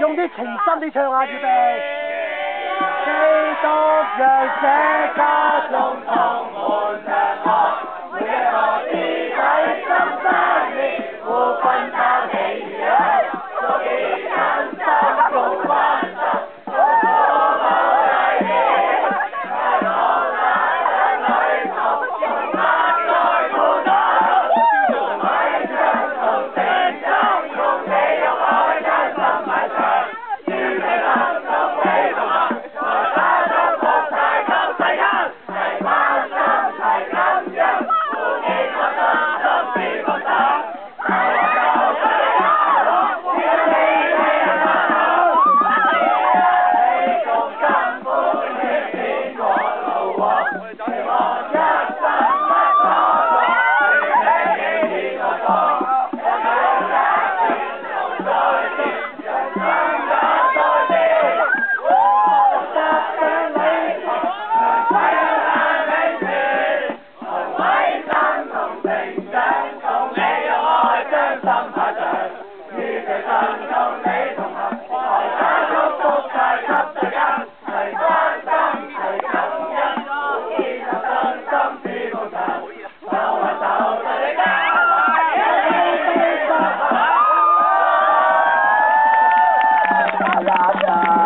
用啲情深啲唱下，预备。Raja.